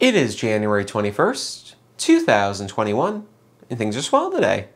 It is January 21st, 2021, and things are swell today.